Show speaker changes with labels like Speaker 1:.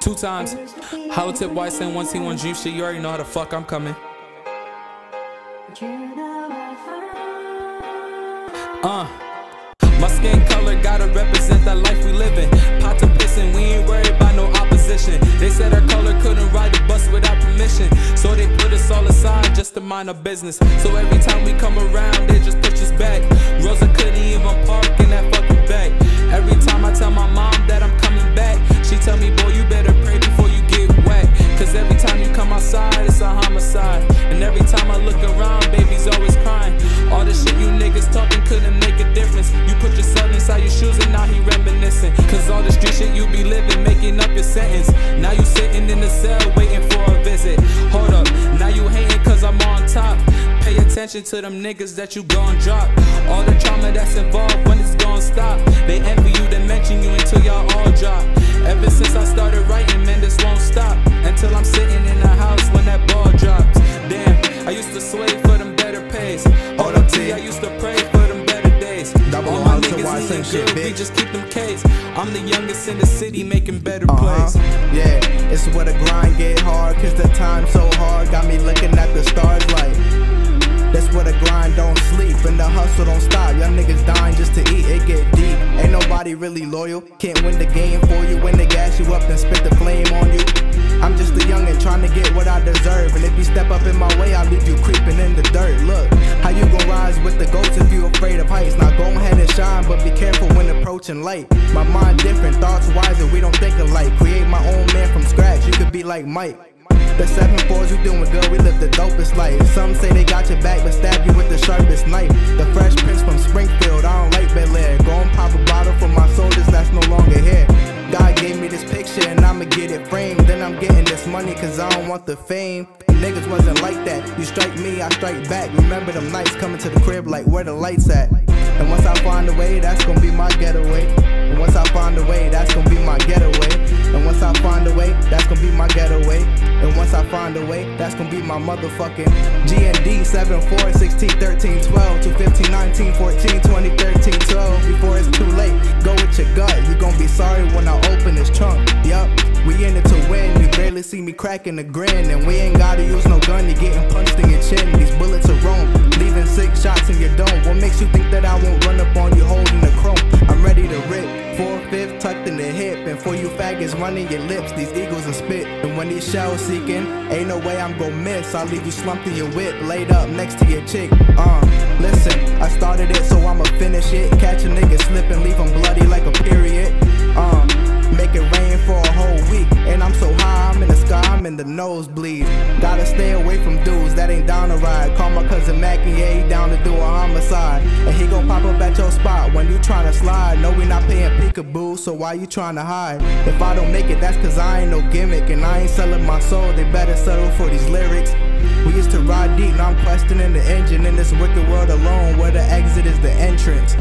Speaker 1: Two times. Hollow tip white sand, one T one Jeep shit. You already know how the fuck I'm coming. Uh. My skin color gotta represent that life we living. Pot to pissin', we ain't worried about no opposition. They said our color couldn't ride the bus without permission. So they put us all aside just to mind our business. So every time we come around, they just push us back. Rosa couldn't even park in that fucking back. Every time I tell my mom that I'm attention to them niggas that you gon' drop. All the trauma that's involved when it's gon' stop. They envy you, they mention you until y'all all drop. Ever since I started writing, man, this won't stop. Until I'm sitting in the house when that ball drops. Damn, I used to sway for them better pays. Hold up, T, I used to pray for them better days.
Speaker 2: Double
Speaker 1: All my
Speaker 2: to
Speaker 1: niggas
Speaker 2: Y,
Speaker 1: eating
Speaker 2: same shit,
Speaker 1: good, we just keep them K's. I'm the youngest in the city making better
Speaker 2: Uh-huh.
Speaker 1: plays.
Speaker 2: Yeah, it's where the grind get hard, cause the time so hard. Got me looking at the stars like. And the hustle don't stop. Y'all niggas dying just to eat, it get deep. Ain't nobody really loyal. Can't win the game for you when they gas you up and spit the flame on you. I'm just a youngin' trying to get what I deserve. And if you step up in my way, I'll leave you creeping in the dirt. Look, how you gon' rise with the goats if you afraid of heights? Now go ahead and shine, but be careful when approaching light. My mind different, thoughts wiser, we don't think alike. Create my own man from scratch, you could be like Mike. The seven fours, you doing good, we live the dopest life. Some say they got your back, but stab This picture and I'ma get it framed. Then I'm getting this money cause I don't want the fame. Niggas wasn't like that. You strike me, I strike back. Remember them nights coming to the crib like where the lights at. And once I find a way, that's gonna be my getaway. And once I find a way, that's gonna be my getaway. And once I find a way, that's gonna be my getaway. And once I find a way, that's gonna be my motherfucking GND 7, 4, 16, 13, 12, 2, 15, 19, 14, 20, 13, 12. Before it's too late, go with your gut. You gon' be sorry when I open this win. See me cracking a grin. And we ain't gotta use no gun, you're getting punched in your chin. These bullets are wrong, leaving six shots in your dome. What makes you think that I won't run up on you holding the chrome? I'm ready to rip. Four fifth tucked in the hip. And for you faggots running your lips, these eagles and spit. And when these shells seeking, ain't no way I'm gon' miss. I'll leave you slumped in your whip, laid up next to your chick. Uh, listen, I started it, so I'ma finish it. Catch a nigga slipping, leave him bloody like a period. In the nosebleed. Gotta stay away from dudes that ain't down to ride. Call my cousin Mac and yeah, he down to do a homicide. And he gon' pop up at your spot when you tryna slide. No, we not paying peekaboo, so why you tryna hide? If I don't make it, that's cause I ain't no gimmick. And I ain't selling my soul, they better settle for these lyrics. We used to ride deep, now I'm questioning the engine in this wicked world alone, where the exit is the entrance.